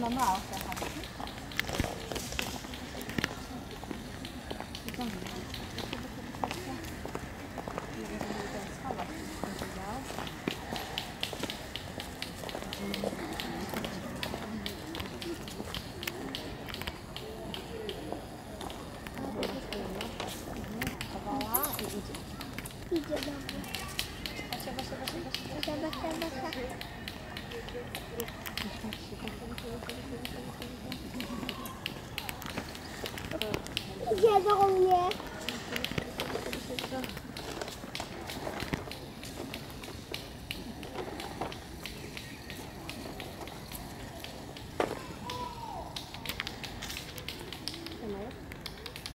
normal sẽ học Idzie 위에 저거 위에. 되나요?